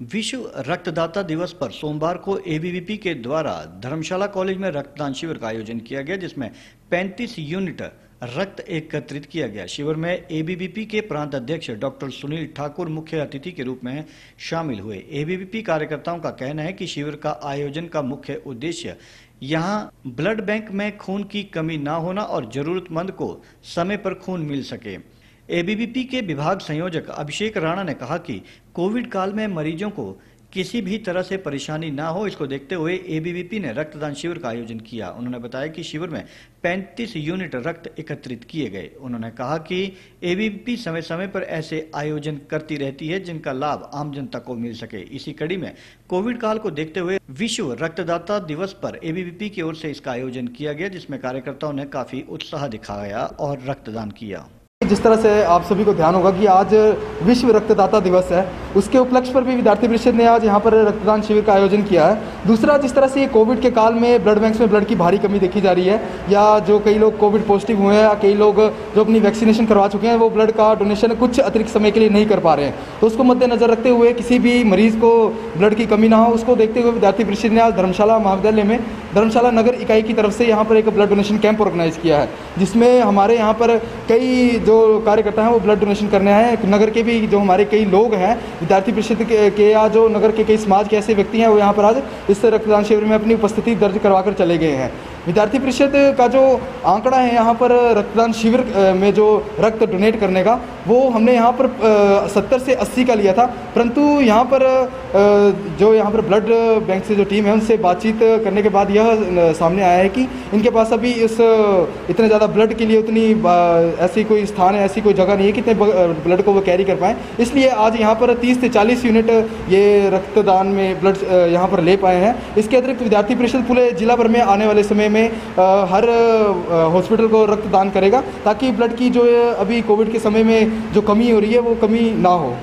विश्व रक्तदाता दिवस पर सोमवार को एबीवीपी के द्वारा धर्मशाला कॉलेज में रक्तदान शिविर का आयोजन किया गया, जिसमें 35 यूनिट रक्त एकत्रित किया गया। शिविर में एबीवीपी के प्रांत अध्यक्ष डॉक्टर सुनील ठाकुर मुख्य अतिथि के रूप में शामिल हुए। एबीवीपी कार्यकर्ताओं का कहना है कि शिविर का आयोजन का मुख्य उद्देश्य यहाँ ब्लड बैंक में खून की कमी ना होना और जरूरतमंद को समय पर खून मिल सके। एबीवीपी के विभाग संयोजक अभिषेक राणा ने कहा कि कोविड काल में मरीजों को किसी भी तरह से परेशानी ना हो, इसको देखते हुए एबीवीपी ने रक्तदान शिविर का आयोजन किया। उन्होंने बताया कि शिविर में 35 यूनिट रक्त एकत्रित किए गए। उन्होंने कहा कि एबीवीपी समय समय पर ऐसे आयोजन करती रहती है, जिनका लाभ आम जनता को मिल सके। इसी कड़ी में कोविड काल को देखते हुए विश्व रक्तदाता दिवस पर एबीवीपी की ओर से इसका आयोजन किया गया, जिसमें कार्यकर्ताओं ने काफ़ी उत्साह दिखाया और रक्तदान किया। जिस तरह से आप सभी को ध्यान होगा कि आज विश्व रक्तदाता दिवस है, उसके उपलक्ष्य पर भी विद्यार्थी परिषद ने आज यहाँ पर रक्तदान शिविर का आयोजन किया है। दूसरा, जिस तरह से ये कोविड के काल में ब्लड बैंक्स में ब्लड की भारी कमी देखी जा रही है, या जो कई लोग कोविड पॉजिटिव हुए हैं, या कई लोग जो अपनी वैक्सीनेशन करवा चुके हैं, वो ब्लड का डोनेशन कुछ अतिरिक्त समय के लिए नहीं कर पा रहे हैं। तो उसको मद्देनजर रखते हुए किसी भी मरीज़ को ब्लड की कमी ना हो, उसको देखते हुए विद्यार्थी परिषद ने आज धर्मशाला महाविद्यालय में धर्मशाला नगर इकाई की तरफ़ से यहाँ पर एक ब्लड डोनेशन कैंप ऑर्गेनाइज किया है जिसमें हमारे यहाँ पर कई जो कार्यकर्ता हैं वो ब्लड डोनेशन करने आए हैं। नगर के भी जो हमारे कई लोग हैं विद्यार्थी परिषद के, के या जो नगर के कई समाज के ऐसे व्यक्ति हैं वो यहाँ पर आज इस रक्तदान शिविर में अपनी उपस्थिति दर्ज करवा कर चले गए हैं। विद्यार्थी परिषद का जो आंकड़ा है यहाँ पर रक्तदान शिविर में जो रक्त डोनेट करने का, वो हमने यहाँ पर सत्तर से अस्सी का लिया था। परंतु यहाँ पर जो यहाँ पर ब्लड बैंक से जो टीम है, उनसे बातचीत करने के बाद यह सामने आया है कि इनके पास अभी इस, इतने ज़्यादा ब्लड के लिए उतनी ऐसी कोई स्थान है, ऐसी कोई जगह नहीं है कि इतने ब्लड को वो कैरी कर पाएँ। इसलिए आज यहाँ पर तीस से चालीस यूनिट ये रक्तदान में ब्लड यहाँ पर ले पाए हैं। इसके अतिरिक्त विद्यार्थी परिषद पूरे जिला भर में आने वाले समय में हर हॉस्पिटल को रक्तदान करेगा, ताकि ब्लड की जो अभी कोविड के समय में जो कमी हो रही है, वो कमी ना हो।